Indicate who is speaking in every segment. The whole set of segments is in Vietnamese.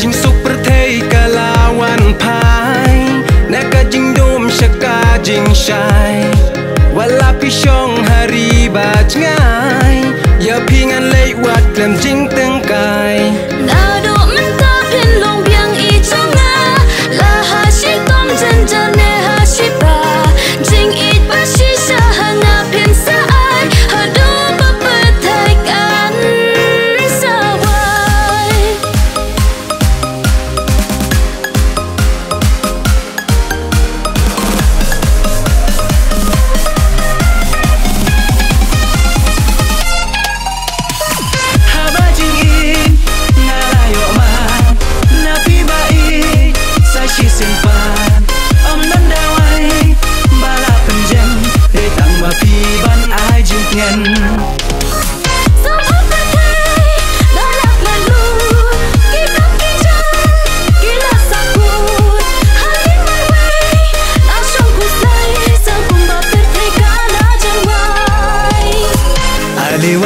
Speaker 1: จิงสุขประเทศกาลาวันพายนักจิงดุมชะกาจิงชายวลาพิชองฮารีบาจง่ายอย่าพิงันเลยวัดแกลมจิงเต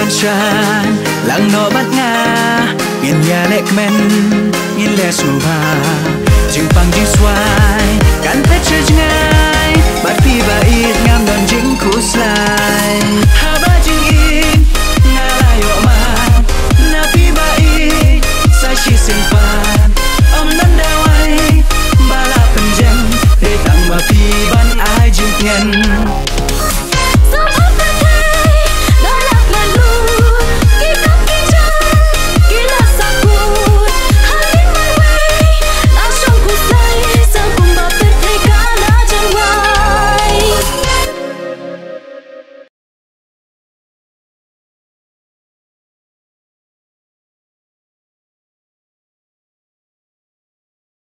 Speaker 2: Sunshine lặng nó bắt nga yên nhà lệ men yên lệ sù ba Chừng bằng đi xoay Cắn tết chơi chừng ai. Bắt phi và ít ngam đòn dính khu slide Hà ba chừng in Nga là yọ mà. Nà phi và ít, Sai chi sinh phan Ông nắn đào ấy Ba là phần dân Để tặng mà phi ban ai chừng nhân